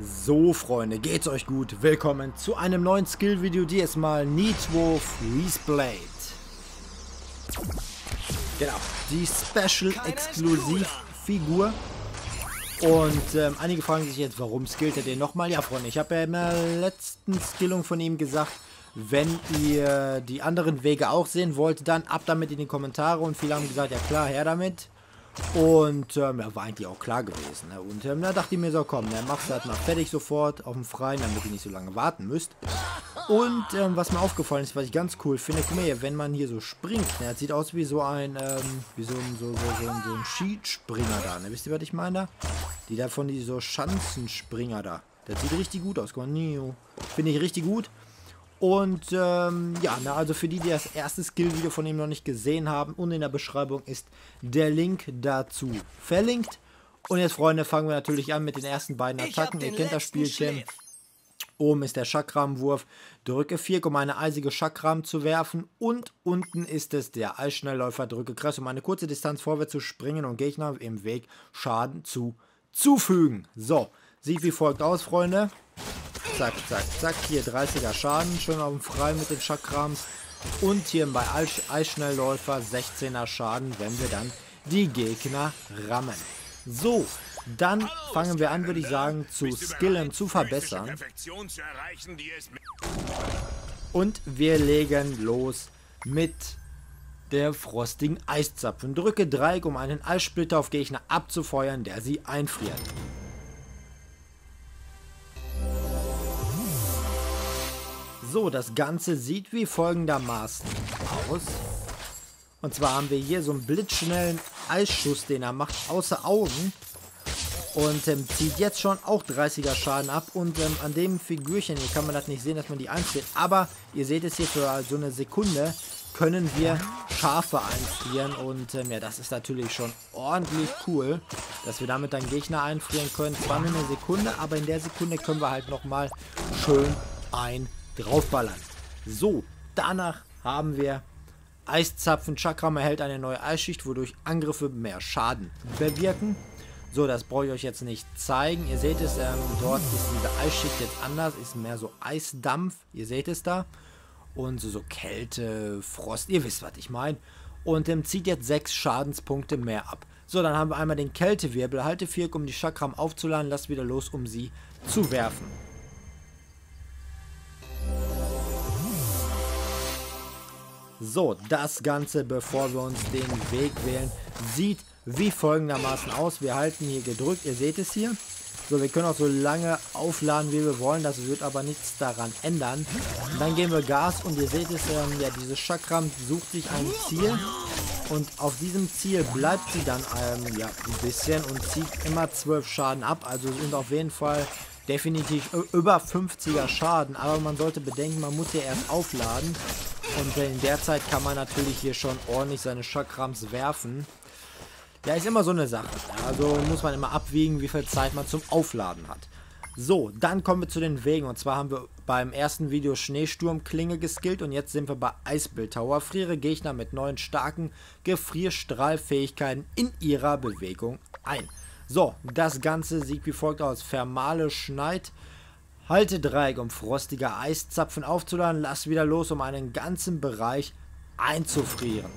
So, Freunde, geht's euch gut? Willkommen zu einem neuen Skill-Video, diesmal Nitro Freeze Blade. Genau, die Special-Exklusiv-Figur. Und ähm, einige fragen sich jetzt, warum skillt er den nochmal? Ja, Freunde, ich habe ja in der letzten Skillung von ihm gesagt, wenn ihr die anderen Wege auch sehen wollt, dann ab damit in die Kommentare. Und viele haben gesagt, ja klar, her damit. Und ähm, ja, war eigentlich auch klar gewesen. Ne? Und ähm, da dachte ich mir so, komm, dann machst du halt mal fertig sofort auf dem Freien, damit ihr nicht so lange warten müsst. Und ähm, was mir aufgefallen ist, was ich ganz cool finde, guck mal hier, wenn man hier so springt, ne, das sieht aus wie so ein, ähm, wie so ein, so, so, so, so ein Skispringer da, ne? Wisst ihr, was ich meine? Die da von die so Schanzenspringer da. Das sieht richtig gut aus. Guck mal, finde ich richtig gut. Und ähm, ja, na, also für die, die das erste Skill-Video von ihm noch nicht gesehen haben, und in der Beschreibung ist der Link dazu verlinkt. Und jetzt, Freunde, fangen wir natürlich an mit den ersten beiden Attacken. Ihr kennt das Spielchen. Oben ist der Chakram-Wurf. Drücke 4, um eine eisige Chakram zu werfen. Und unten ist es der Eisschnellläufer. Drücke Kreis, um eine kurze Distanz vorwärts zu springen und Gegner im Weg Schaden zu zufügen. So, sieht wie folgt aus, Freunde. Zack, zack, zack. Hier 30er Schaden. Schön auf dem Frei mit den Chakrams. Und hier bei Eisschnellläufer 16er Schaden, wenn wir dann die Gegner rammen. So, dann fangen wir an, würde ich sagen, zu skillen, zu verbessern. Und wir legen los mit der frostigen Eiszapfen. Drücke Dreieck, um einen Eissplitter auf Gegner abzufeuern, der sie einfriert. So, das Ganze sieht wie folgendermaßen aus. Und zwar haben wir hier so einen blitzschnellen Eisschuss, den er macht, außer Augen. Und ähm, zieht jetzt schon auch 30er Schaden ab. Und ähm, an dem Figürchen, hier kann man das nicht sehen, dass man die einfriert. Aber ihr seht es hier für so eine Sekunde, können wir Schafe einfrieren. Und ähm, ja, das ist natürlich schon ordentlich cool, dass wir damit dann Gegner einfrieren können. Zwar nur eine Sekunde, aber in der Sekunde können wir halt nochmal schön einfrieren draufballern. So, danach haben wir Eiszapfen. Chakram erhält eine neue Eisschicht, wodurch Angriffe mehr Schaden bewirken. So, das brauche ich euch jetzt nicht zeigen. Ihr seht es, ähm, dort ist diese Eisschicht jetzt anders, ist mehr so Eisdampf. Ihr seht es da. Und so, so Kälte, Frost, ihr wisst, was ich meine. Und ähm, zieht jetzt 6 Schadenspunkte mehr ab. So, dann haben wir einmal den Kältewirbel. Halte 4, um die Chakram aufzuladen. Lasst wieder los, um sie zu werfen. So, das Ganze, bevor wir uns den Weg wählen, sieht wie folgendermaßen aus. Wir halten hier gedrückt, ihr seht es hier. So, wir können auch so lange aufladen, wie wir wollen. Das wird aber nichts daran ändern. Dann geben wir Gas und ihr seht es, ähm, ja, dieses Chakram sucht sich ein Ziel. Und auf diesem Ziel bleibt sie dann ähm, ja, ein bisschen und zieht immer 12 Schaden ab. Also sind auf jeden Fall definitiv über 50er Schaden. Aber man sollte bedenken, man muss ja erst aufladen. Und in der Zeit kann man natürlich hier schon ordentlich seine Chakrams werfen. Ja, ist immer so eine Sache. Also muss man immer abwiegen, wie viel Zeit man zum Aufladen hat. So, dann kommen wir zu den Wegen. Und zwar haben wir beim ersten Video Schneesturmklinge geskillt und jetzt sind wir bei Eisbildtower. Friere Gegner mit neuen starken Gefrierstrahlfähigkeiten in ihrer Bewegung ein. So, das Ganze sieht wie folgt aus. Fermale Schneid. Halte Dreieck, um frostige Eiszapfen aufzuladen. Lass wieder los, um einen ganzen Bereich einzufrieren.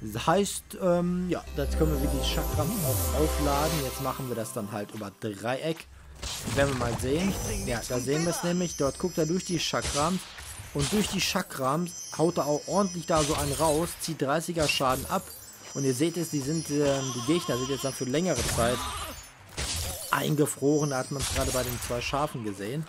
Das heißt, ähm, ja, das können wir wie die Chakrams auch aufladen. Jetzt machen wir das dann halt über Dreieck. Werden wir mal sehen. Ja, da sehen wir es nämlich. Dort guckt er durch die Chakrams. Und durch die Chakrams haut er auch ordentlich da so einen raus. Zieht 30er Schaden ab. Und ihr seht es, die sind, äh, die Gegner sind jetzt dann für längere Zeit eingefroren. Da hat man es gerade bei den zwei Schafen gesehen.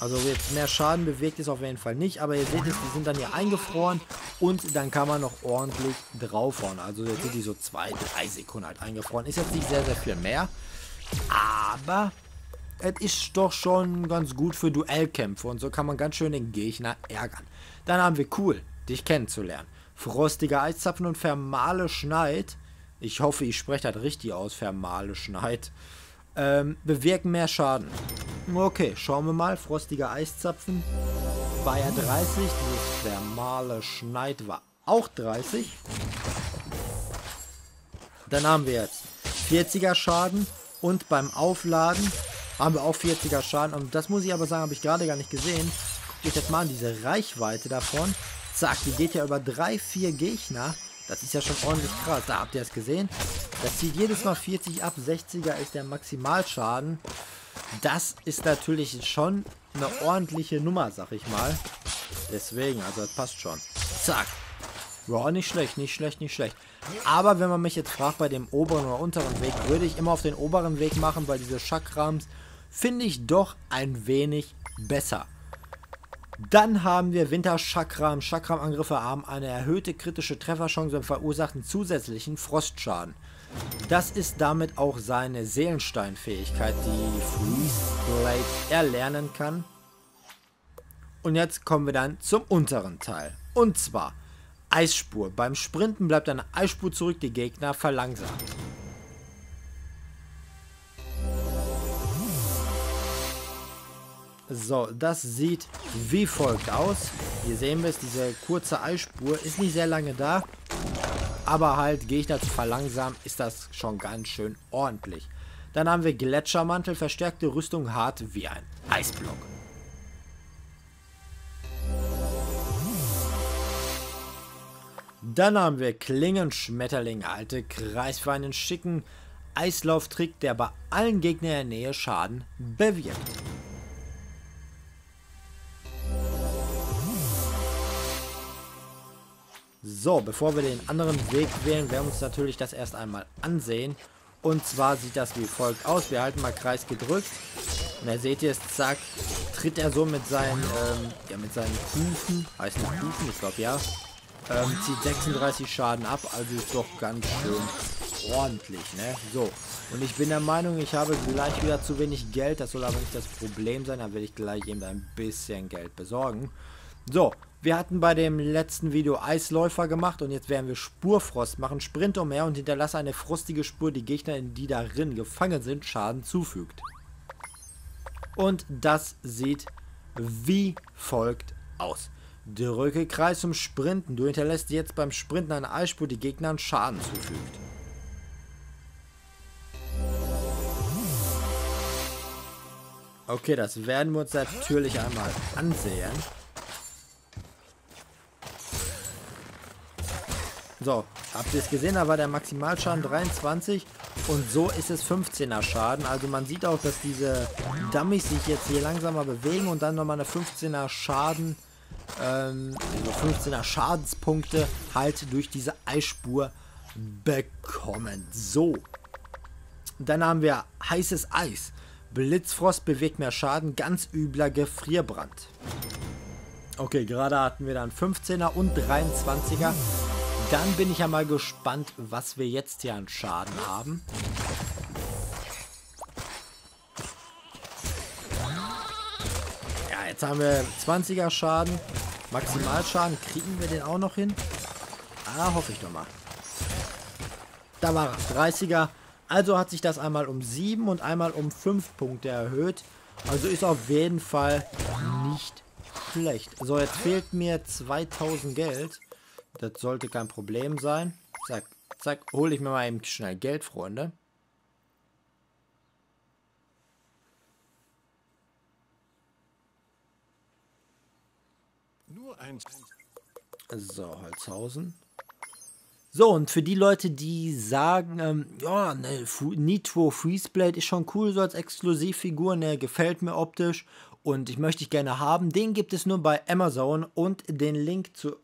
Also jetzt mehr Schaden bewegt es auf jeden Fall nicht, aber ihr seht es, die sind dann hier eingefroren und dann kann man noch ordentlich draufhauen. Also jetzt sind die so zwei, drei Sekunden halt eingefroren. Ist jetzt nicht sehr, sehr viel mehr, aber es ist doch schon ganz gut für Duellkämpfe und so kann man ganz schön den Gegner ärgern. Dann haben wir cool, dich kennenzulernen. Frostige Eiszapfen und Vermale Schneid. Ich hoffe, ich spreche das richtig aus, Vermale Schneid. Ähm, bewirken mehr Schaden. Okay, schauen wir mal. Frostige Eiszapfen war ja 30. Dieses Vermale Schneid war auch 30. Dann haben wir jetzt 40er Schaden und beim Aufladen haben wir auch 40er Schaden. Und das muss ich aber sagen, habe ich gerade gar nicht gesehen. Guckt euch das mal an, diese Reichweite davon. Zack, die geht ja über 3, 4 Gegner. Das ist ja schon ordentlich krass. Da habt ihr es gesehen. Das zieht jedes Mal 40 ab. 60er ist der Maximalschaden. Das ist natürlich schon eine ordentliche Nummer, sag ich mal. Deswegen, also das passt schon. Zack. Wow, nicht schlecht, nicht schlecht, nicht schlecht. Aber wenn man mich jetzt fragt, bei dem oberen oder unteren Weg, würde ich immer auf den oberen Weg machen, weil diese Chakrams finde ich doch ein wenig besser. Dann haben wir Winter-Chakram. Chakram-Angriffe haben eine erhöhte kritische Trefferchance und verursachen zusätzlichen Frostschaden. Das ist damit auch seine Seelenstein-Fähigkeit, die Freeze Blade erlernen kann. Und jetzt kommen wir dann zum unteren Teil. Und zwar Eisspur. Beim Sprinten bleibt eine Eisspur zurück, die Gegner verlangsamt. So, das sieht wie folgt aus. Hier sehen wir es, diese kurze Eisspur ist nicht sehr lange da. Aber halt, Gegner zu verlangsamen, ist das schon ganz schön ordentlich. Dann haben wir Gletschermantel, verstärkte Rüstung, hart wie ein Eisblock. Dann haben wir Klingenschmetterling, alte Kreis für einen schicken Eislauftrick, der bei allen Gegnern in der Nähe Schaden bewirkt. So, bevor wir den anderen Weg wählen, werden wir uns natürlich das erst einmal ansehen. Und zwar sieht das wie folgt aus. Wir halten mal Kreis gedrückt. Und da seht ihr es, zack, tritt er so mit seinen, ähm, ja, mit seinen Kufen, heißt nicht Kufen, ich glaube ja, ähm, zieht 36 Schaden ab, also ist doch ganz schön ordentlich, ne? So, und ich bin der Meinung, ich habe gleich wieder zu wenig Geld, das soll aber nicht das Problem sein, dann werde ich gleich eben ein bisschen Geld besorgen. So, wir hatten bei dem letzten Video Eisläufer gemacht und jetzt werden wir Spurfrost machen. Sprint umher und hinterlasse eine frostige Spur, die Gegner, die darin gefangen sind, Schaden zufügt. Und das sieht wie folgt aus. Drücke Kreis zum Sprinten. Du hinterlässt jetzt beim Sprinten eine Eisspur, die Gegnern Schaden zufügt. Okay, das werden wir uns natürlich einmal ansehen. So, habt ihr es gesehen? Da war der Maximalschaden 23 und so ist es 15er Schaden. Also man sieht auch, dass diese Dummies sich jetzt hier langsamer bewegen und dann nochmal eine 15er Schaden, ähm, also 15er Schadenspunkte halt durch diese Eisspur bekommen. So. Dann haben wir heißes Eis. Blitzfrost bewegt mehr Schaden, ganz übler Gefrierbrand. Okay, gerade hatten wir dann 15er und 23er. Dann bin ich ja mal gespannt, was wir jetzt hier an Schaden haben. Jetzt haben wir 20er Schaden. Maximalschaden. Kriegen wir den auch noch hin? Ah, hoffe ich doch mal. Da war er. 30er. Also hat sich das einmal um 7 und einmal um 5 Punkte erhöht. Also ist auf jeden Fall nicht schlecht. So, jetzt fehlt mir 2000 Geld. Das sollte kein Problem sein. Zack, zack. Hole ich mir mal eben schnell Geld, Freunde. So, Holzhausen. So, und für die Leute, die sagen, ähm, ja, ne, Nitro Freezeblade ist schon cool, so als Exklusivfigur, ne, gefällt mir optisch und ich möchte ich gerne haben, den gibt es nur bei Amazon und den Link zu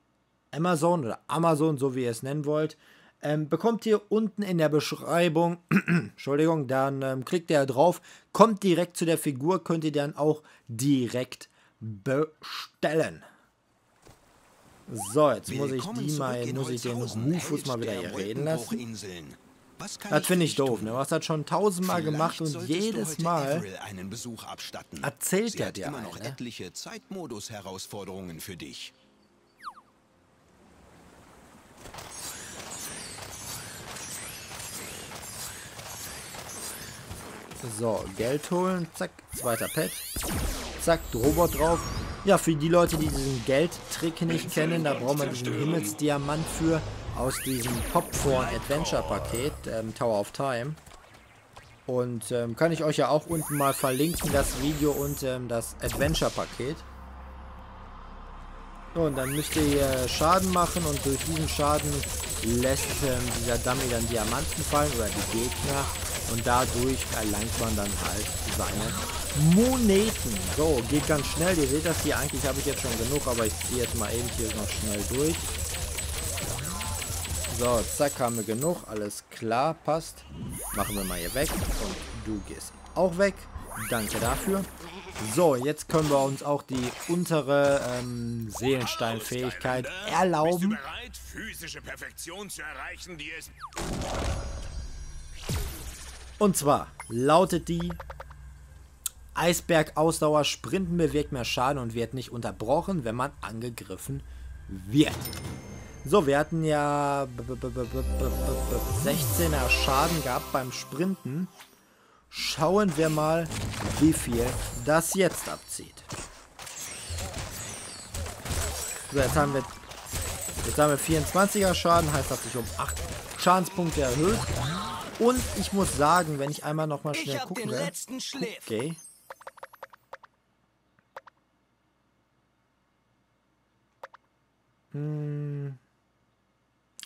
Amazon oder Amazon, so wie ihr es nennen wollt, ähm, bekommt ihr unten in der Beschreibung, Entschuldigung, dann ähm, klickt ihr drauf, kommt direkt zu der Figur, könnt ihr dann auch direkt bestellen. So, jetzt muss ich die mal, muss ich den Rufus mal wieder hier reden lassen. Das finde ich doof, ne? Was hat schon tausendmal gemacht und jedes Mal erzählt er dir immer noch eine. etliche Zeitmodus-Herausforderungen für dich. So, Geld holen. Zack, zweiter Pet. Zack, Robot drauf. Ja, für die Leute, die diesen Geldtrick nicht kennen, da braucht man diesen Himmelsdiamant für aus diesem Popcorn Adventure Paket, ähm, Tower of Time. Und ähm, kann ich euch ja auch unten mal verlinken, das Video und ähm, das Adventure-Paket. So, und dann müsst ihr Schaden machen und durch diesen Schaden lässt ähm, dieser Dummy dann Diamanten fallen oder die Gegner. Und dadurch erlangt man dann halt seine Moneten. So, geht ganz schnell. Ihr seht das hier. Eigentlich habe ich jetzt schon genug, aber ich ziehe jetzt mal eben hier noch schnell durch. So, zack, haben wir genug. Alles klar, passt. Machen wir mal hier weg. Und du gehst auch weg. Danke dafür. So, jetzt können wir uns auch die untere ähm, Seelensteinfähigkeit erlauben. Bereit, physische Perfektion zu erreichen, die es Und zwar lautet die Eisberg-Ausdauer Sprinten bewirkt mehr Schaden und wird nicht unterbrochen, wenn man angegriffen wird. So, wir hatten ja 16er Schaden gehabt beim Sprinten. Schauen wir mal, wie viel das jetzt abzieht. So, jetzt haben wir jetzt haben wir 24er Schaden, heißt, hat sich um 8 Schadenspunkte erhöht. Und ich muss sagen, wenn ich einmal noch mal schnell gucken will. Okay. Hm.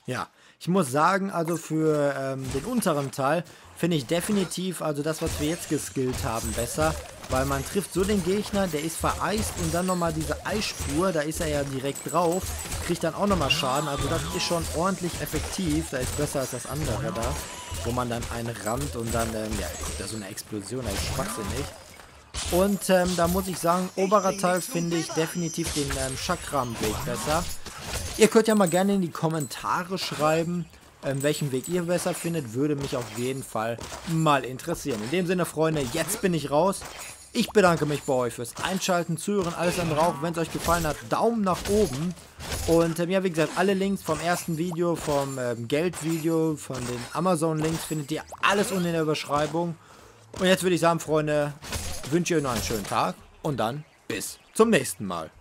Ja, ich muss sagen, also für ähm, den unteren Teil finde ich definitiv, also das, was wir jetzt geskillt haben, besser. Weil man trifft so den Gegner, der ist vereist und dann nochmal diese Eisspur, da ist er ja direkt drauf, kriegt dann auch nochmal Schaden. Also das ist schon ordentlich effektiv, da ist besser als das andere da, wo man dann einen rammt und dann, ähm, ja, kommt da so eine Explosion, das ist schwachsinnig. Und ähm, da muss ich sagen, oberer Teil finde ich definitiv den ähm, Chakram-Weg besser. Ihr könnt ja mal gerne in die Kommentare schreiben, ähm, welchen Weg ihr besser findet. Würde mich auf jeden Fall mal interessieren. In dem Sinne, Freunde, jetzt bin ich raus. Ich bedanke mich bei euch fürs Einschalten, Zuhören, alles andere auch. Wenn es euch gefallen hat, Daumen nach oben. Und ähm, ja, wie gesagt, alle Links vom ersten Video, vom ähm, Geldvideo, von den Amazon-Links findet ihr alles unten in der Beschreibung. Und jetzt würde ich sagen, Freunde, wünsche ich euch noch einen schönen Tag und dann bis zum nächsten Mal.